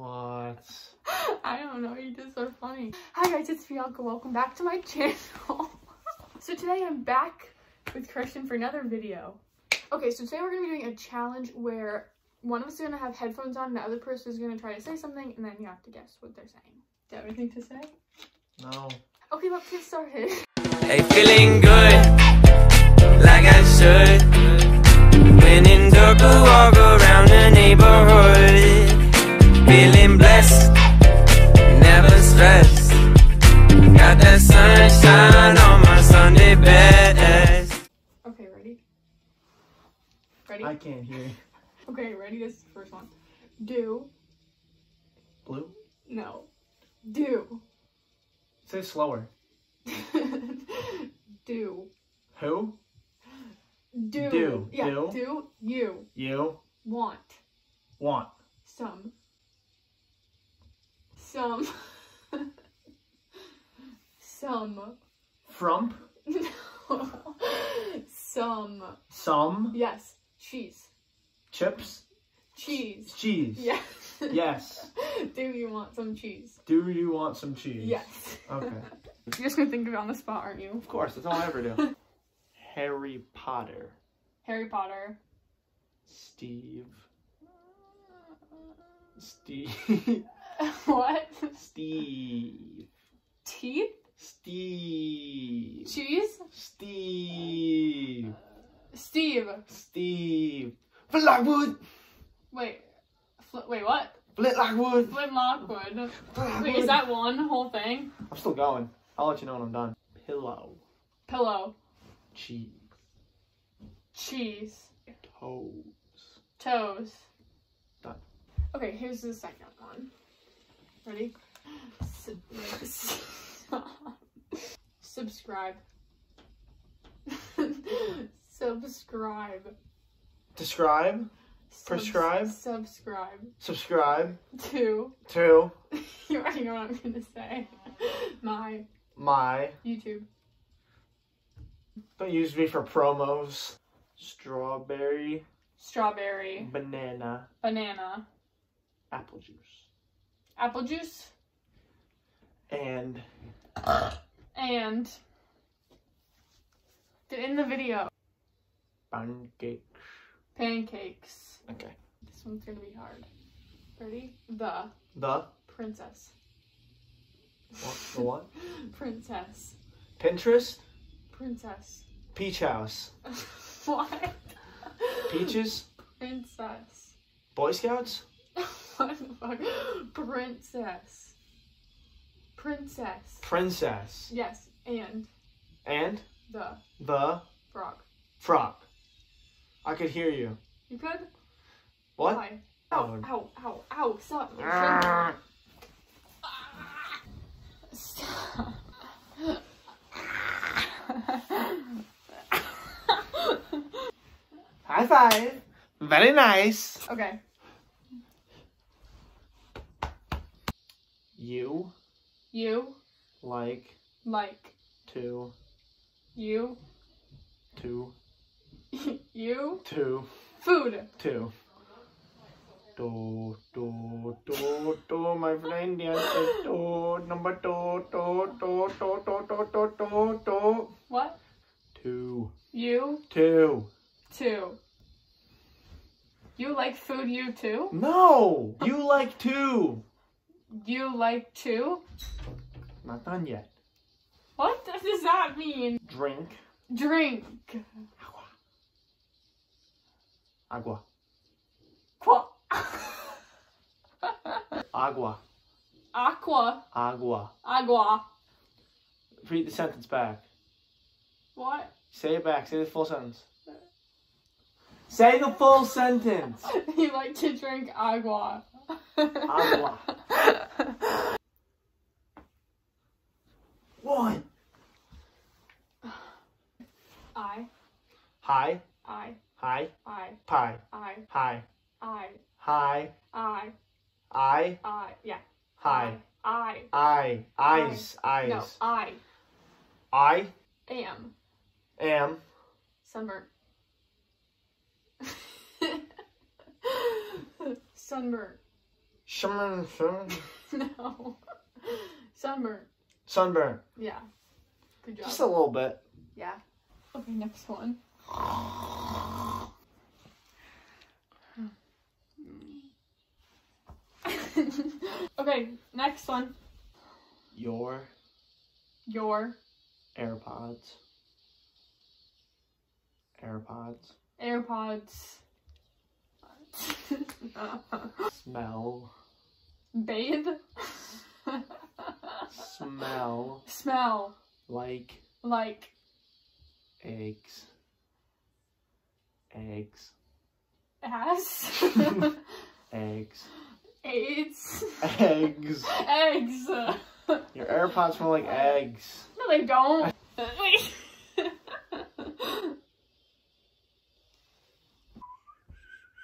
What? I don't know, you just so funny. Hi guys, it's Bianca. Welcome back to my channel. so today I'm back with Christian for another video. Okay, so today we're gonna be doing a challenge where one of us is gonna have headphones on and the other person is gonna try to say something and then you have to guess what they're saying. Do you have anything to say? No. Okay, let's get started. Hey, feeling good, like I should. When in dark, walk around the neighborhood. Feeling blessed, never stressed. Got that sunshine on my Sunday best. Okay, ready? Ready? I can't hear you. Okay, ready? This is the first one. Do. Blue? No. Do. Say slower. do. Who? Do. Do. Yeah, Do. do. You You want want. some. Some. some. Frump? some. Some? Yes. Cheese. Chips? Cheese. Cheese? Yes. Yes. do you want some cheese? Do you want some cheese? Yes. Okay. You're just gonna think of it on the spot, aren't you? Of course, that's all I ever do. Harry Potter. Harry Potter. Steve. Uh, uh, uh. Steve. what? Steve. Teeth? Steve. Cheese? Steve. Steve. Steve. Flint Lockwood. Wait. Fl- wait, what? Flint Lockwood. Flint Wait, is that one whole thing? I'm still going. I'll let you know when I'm done. Pillow. Pillow. Cheese. Cheese. Toes. Toes. Done. Okay, here's the second one. Ready? S- Subscribe. Subscribe. Describe. Subs- Prescribe? Subscribe Subscribe to. to You already know what I'm gonna say. My my. YouTube. Don't use me for promos. Strawberry. Strawberry. Banana. Banana. Apple juice. Apple juice. And And. In the video. pancake. Pancakes. Okay. This one's gonna be hard. Ready? The The princess. what? The what? princess. Pinterest. Princess. Peach House. what? Peaches. Princess. Boy Scouts. what the fuck? Princess. Princess. Princess. Yes, and And the the frog. frog. I could hear you. You could? What? Why? Ow, Oh. ow, ow, ow, stop. Ah. Stop. High five. Very nice. okay. You? You. Like. Like. To. You. To. You. To. Food. to. Do do do do my friend. Yes do number two do do do do do do do do What? two You. Two Two. You like food you too? no! You like two You like to? not done yet What does that mean? drink Drink. Agua. Agua Qua. agua Aqua. agua Agua. read the sentence back What? say it back say the full sentence say the full sentence you like to drink agua. Agua. One I. hi I. hi I. pie I. hi I. hi I. I I. Yeah. hi I. I eyes eyes No. I I am am sunburnt. sunburnt. Shimmer, shimmer. no. Sunburn. Sunburn. Yeah. Good job. Just a little bit. Yeah. Okay, next one. okay, next one. Your Your AirPods. AirPods. AirPods. Smell. Bathe. Smell Smell like like eggs. Eggs. ass. Eggs. AIDS. Eggs. Eggs. Your AirPods smell like eggs. No, they don't. Wait.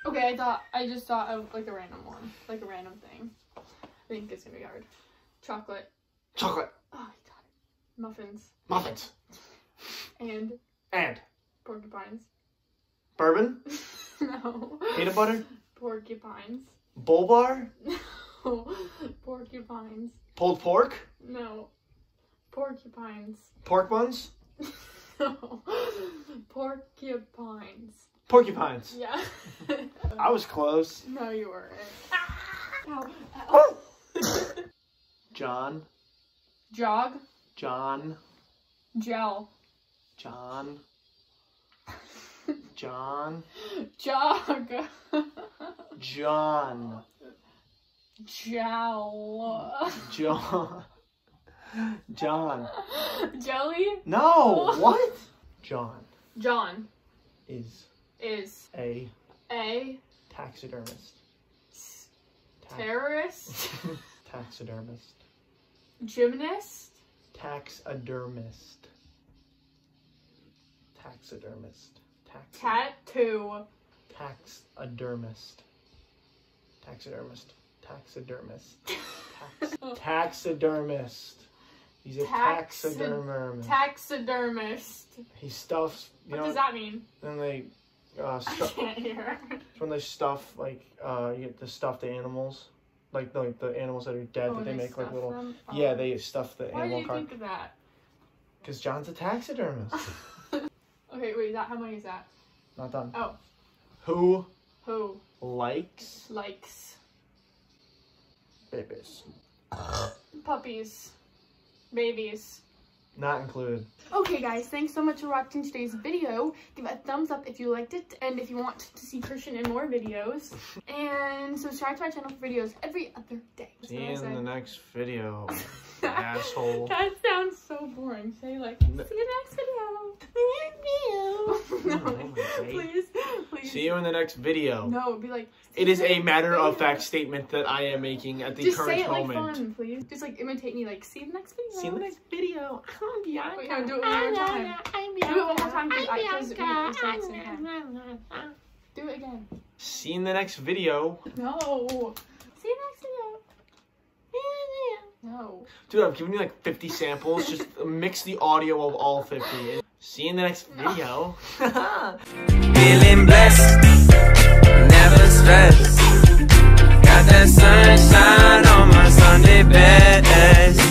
okay, I thought I just thought of like a random one, like a random thing. I think it's gonna be hard. Chocolate. Chocolate. Oh, I got it. Muffins Muffins. and And porcupines. bourbon. no. Peanut butter. Porcupines. Bull bar. No. Porcupines. Pulled pork. No. Porcupines. Pork buns. No. Porcupines. Porcupines. Yeah. I was close. No, you weren't. Ow. Ow. Oh. John. Jog. John. Gel. John. John. Jog. John. Jowl. John. John. Jelly. No. What? John John is is a a taxidermist. Ta- terrorist, taxidermist. gymnast, Taxidermist. Taxidermist. Tax. tattoo, Taxidermist. Taxidermist. Taxidermist. Tax- taxidermist. He's a Taxi- taxidermist. taxidermist. he stuffs, you What know, does that mean? then they, uh, I stu- can't hear. when they stuff, like, uh, you get to stuff the animals. Like, like the animals that are dead, Oh, that they, they make like little. Oh. Yeah, they stuff the Why animal did you car. think of that? Because John's a taxidermist. Okay, wait. That how many is that? Not done. Oh. Who Who likes likes babies? puppies, babies? Not included. Okay guys, thanks so much for watching today's video. Give it a thumbs up if you liked it and if you want to see Christian in more videos. And subscribe to my channel for videos every other day. See you in the next video, asshole. That sounds so boring. Say like, No. see you next video. Oh no, Okay. please, please. See you in the next video. No, be like. It is a matter you of fact statement that I am making at the Just current say it moment. like fun, please. Just like imitate me, like, see you in the next video. See you in the next video. I'm Bianca. Wait, no, do it one more time. I'm Do it one more time, because I because we we start at the same time. Do it again. See you in the next video. No. See you next video. No. Dude, I'm giving you like 50 samples. Just mix the audio of all 50. See you in the next video. Feeling blessed, never stressed. Got that sunshine on my Sunday bed.